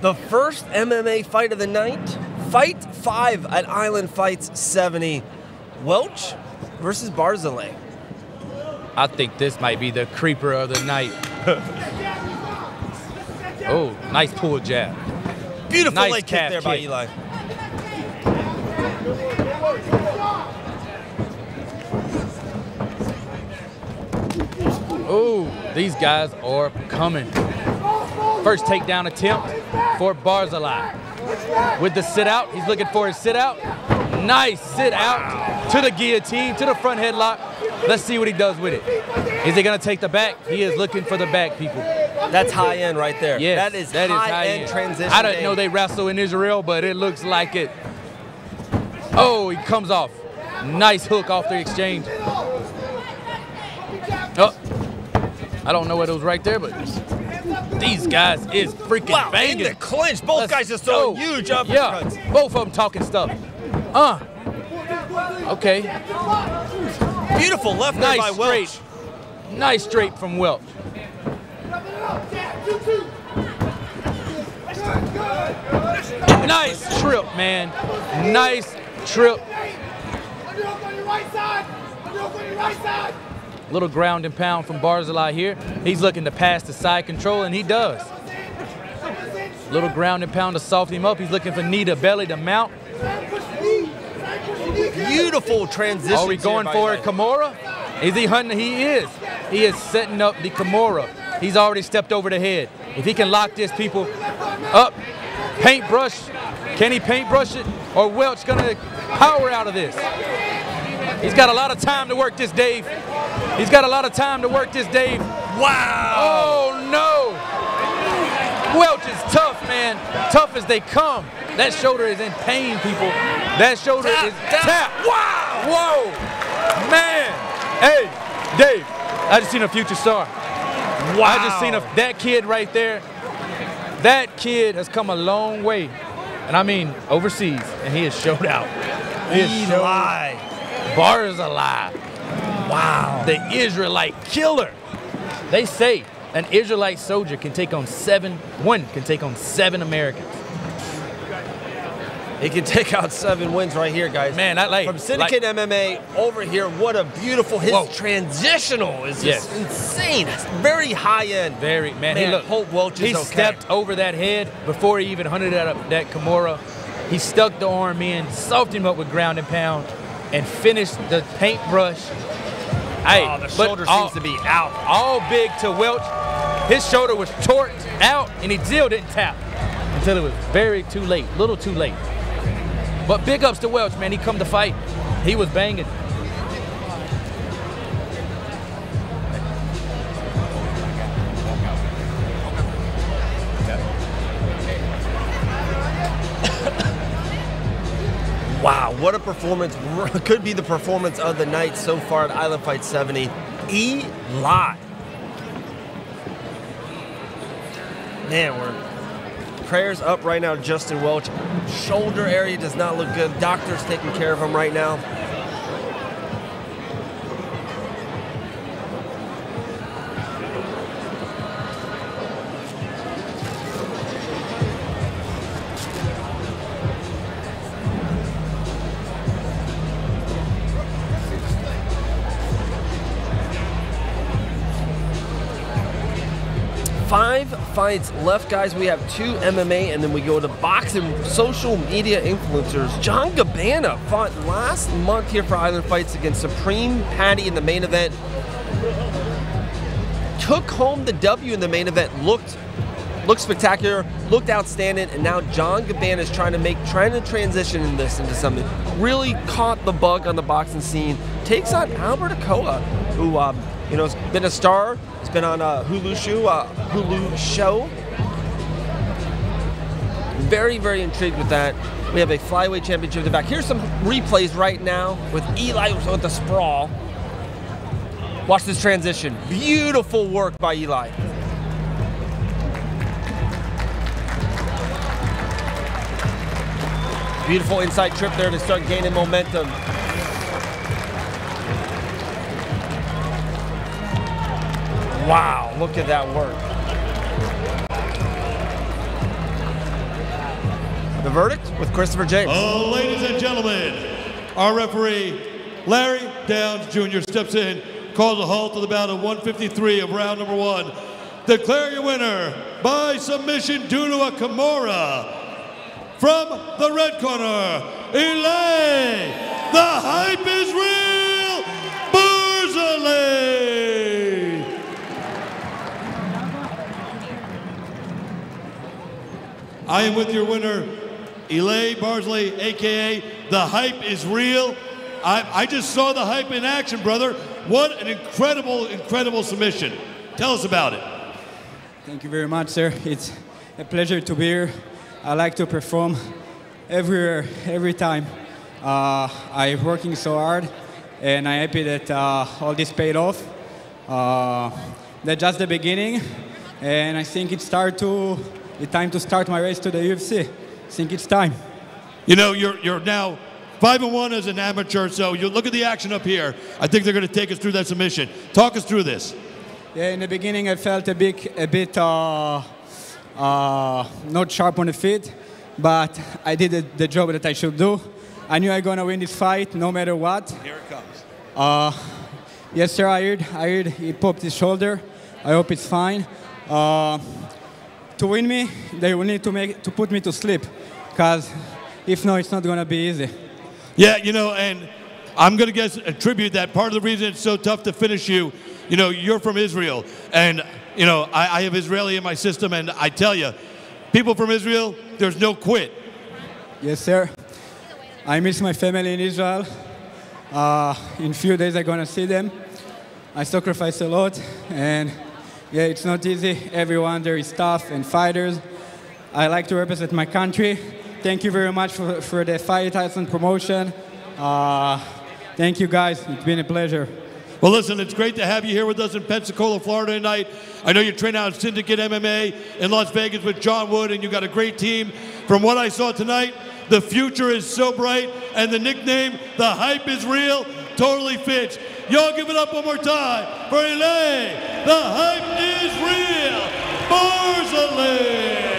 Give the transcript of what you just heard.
The first MMA fight of the night, Fight 5 at Island Fights 70. Welch versus Barzilay. I think this might be the creeper of the night. oh, nice pull jab. Beautiful Nice leg kick calf there by kick. Eli. Oh, these guys are coming. First takedown attempt for Barzilay. With the sit out, he's looking for his sit out. Nice sit out to the guillotine, to the front headlock. Let's see what he does with it. Is he gonna take the back? He is looking for the back, people. That's high end right there. Yes, that is that is high, end, transition. I don't know they wrestle in Israel, but it looks like it. Oh, he comes off. Nice hook off the exchange. Oh, I don't know what it was right there, but these guys is freaking Wow, banging. in the clinch. Both Let's guys just throwing go. huge Yeah, both of them talking stuff. Uh. Okay. Beautiful left there by Nice Welch. straight. Nice straight from Welch. Nice trip, man. Nice trip. Little ground and pound from Barzilay here. He's looking to pass the side control, and he does. Little ground and pound to soften him up. He's looking for knee to belly to mount. Beautiful transition. Are we going for it, Kimura? Is he hunting? He is. He is setting up the Kimura. He's already stepped over the head. If he can lock this people up, paintbrush, can he paintbrush it? Or Welch gonna power out of this? He's got a lot of time to work this, Dave. He's got a lot of time to work this, Dave. Wow. Oh no! Welch is tough, man. Tough as they come. That shoulder is in pain, people. That shoulder Tap, is tap. tapped. Wow. Whoa! Man! Hey, Dave, I just seen a future star. Wow. I just seen a, that kid right there. That kid has come a long way. And I mean overseas, and he has showed out. He Eli. Barzilay. Wow. The Israelite killer. They say an Israelite soldier can take on seven, one can take on seven Americans. He can take out seven wins right here, guys. Man, I like From Syndicate MMA over here, what a beautiful, his Whoa. transitional is just Yes. insane. It's very high end. Very man. Man, he look. Hope Welch is he okay. stepped over that head before he even hunted that that Kimura. He stuck the arm in, soaked him up with ground and pound, and finish the paintbrush. Hey, Oh, the shoulder all- seems to be out. all big to Welch. His shoulder was torqued out, and he still didn't tap until it was very too late, little too late. But big ups to Welch, man. He come to fight. He was banging. What a performance. Could be the performance of the night so far at Island Fight 70. Eli. Man, we're prayers up right now, Juston Welch. Shoulder area does not look good. Doctor's taking care of him right now. Five fights left, guys. We have two MMA, and then we go to boxing. Social media influencers. John Gabbana fought last month here for Island Fights against Supreme Patty in the main event. Took home the W in the main event. Looked looked spectacular. Looked outstanding. And now John Gabbana is trying to make trying to transition this into something. Really caught the bug on the boxing scene. Takes on Albert Akoa, who um, you know has been a star. Been on a Hulu show. Uh, Hulu show. Very, very intrigued with that. We have a flyweight championship in the back. Here's some replays right now with Eli with the sprawl. Watch this transition. Beautiful work by Eli. Beautiful inside trip there to start gaining momentum. Wow, look at that work. The verdict with Christopher James. Oh, ladies and gentlemen, our referee, Larry Downs Jr., steps in, calls a halt to the bout of 153 of round number one. Declare your winner by submission due to a Kimura. From the red corner, Elay, the hype is real, Barzilay. I am with your winner, Elay Barsley, aka The Hype is Real. I, I just saw the hype in action, brother. What an incredible, incredible submission. Tell us about it. Thank you very much, sir. It's a pleasure to be here. I like to perform everywhere, every time. Uh, I'm working so hard, and I'm happy that uh, all this paid off. Uh, that's just the beginning, and I think it start to it's time to start my race to the UFC. I think it's time. You know, you're, you're now five and one as an amateur, so you look at the action up here. I think they're going to take us through that submission. Talk us through this. Yeah, in the beginning I felt a bit, a bit uh, uh, not sharp on the feet, but I did the, the job that I should do. I knew I was gonna win this fight no matter what. Here it comes. Uh, yes, sir. I heard. I heard he popped his shoulder. I hope it's fine. Uh, to win me, they will need to make to put me to sleep, because if not, it's not gonna be easy. Yeah, you know, and I'm going to guess attribute that part of the reason it's so tough to finish you. You know, you're from Israel, and you know I, I have Israeli in my system, and I tell you, people from Israel, there's no quit. Yes, sir. I miss my family in Israel. Uh, in few days, I'm gonna see them. I sacrifice a lot, and yeah, it's not easy. Everyone there is tough and fighters. I like to represent my country. Thank you very much for, for the Fight Tyson promotion. Uh, thank you, guys. It's been a pleasure. Well, listen, it's great to have you here with us in Pensacola, Florida tonight. I know you train out at Syndicate MMA in Las Vegas with John Wood, and you got a great team. From what I saw tonight, the future is so bright, and the nickname, the hype is real, totally fits. Y'all give it up one more time for Elaine. The hype is real. Barzilay.